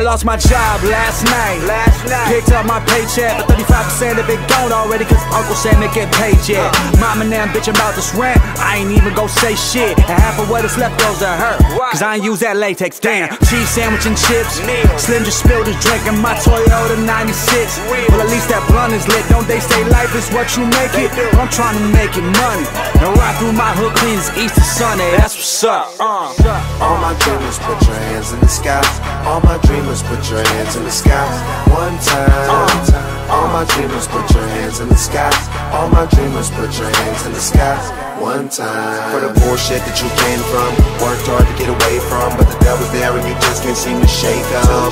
lost my job last night. Last night. Picked up my paycheck, but 35% of it gone already, cause Uncle Sam ain't get paid yet. Mama and them bitchin' about this rent, I ain't even gon' say shit. And half of what is left goes to her, cause I ain't use that latex. Damn, cheese sandwich and chips. Slim just spilled his drink in my Toyota 96. Real. Well, at least that blunt is lit. Don't they say life is what you make it? I'm trying to make it money. And ride through my hood clean as Easter Sunday. That's what's up. Uh. All my dreams, put your hands in the sky. All my dreamers put your hands in the sky. One time. Uh, all my uh. dreamers put your hands in the sky. All my dreamers put your hands in the sky. One time. For the bullshit that you came from, worked hard to get away from, but the devil's there and you just can't seem to shake up.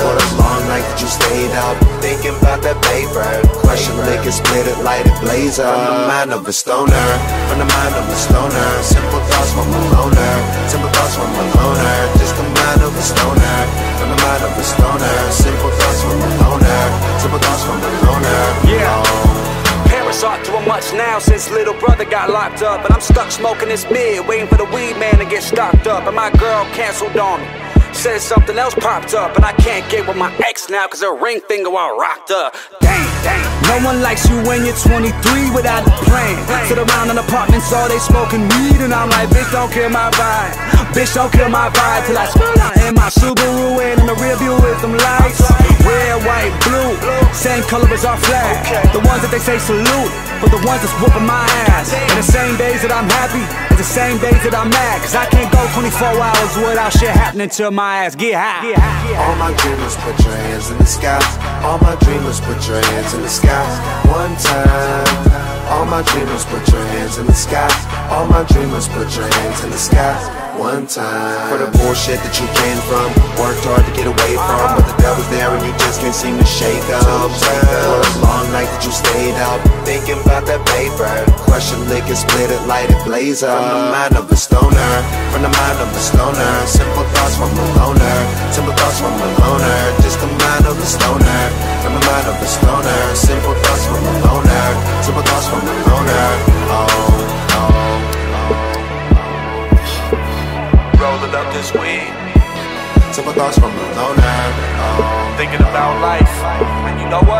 For the long night that you stayed up, thinking about that paper. Lick and split it, light it blaze up. From the mind of a stoner, from the mind of a stoner. Simple thoughts from a loner, simple thoughts since little brother got locked up. And I'm stuck smoking this mid, waiting for the weed man to get stocked up. And my girl canceled on me. Said something else popped up, and I can't get with my ex now cause her ring finger all rocked up. Dang, dang. No one likes you when you're 23 without a plan. Sit around in apartments all they smoking weed, and I'm like, bitch, don't kill my vibe. Bitch, don't kill my vibe till I spill out in my Subaru and in the rear view with them lights. Red, white, blue, same color as our flag. The ones that they say salute, but the ones that's whooping my ass. And the same days that I'm happy, is the same days that I'm mad. Cause I can't go 24 hours without shit happening to my ass. Get high. All my dreamers put your hands in the sky. All my dreamers put your hands in the sky. One time. All my dreamers put your hands in the sky. All my dreamers put your hands in the sky. One time. For the bullshit that you came from, worked hard to get away from, but the devil's can't seem to shake up. For the long night that you stayed up, thinking about that paper. Crush a lick and split it, light it blaze up. From the mind of a stoner, from the mind of a stoner. Simple thoughts from a loner, simple thoughts from a loner. Just the mind of a stoner, from the mind of a stoner. Simple thoughts from a loner, simple thoughts from a loner. Oh, oh, oh. oh. Rolling up this weed, Simple thoughts from a loner. Thinking about life. And you know what?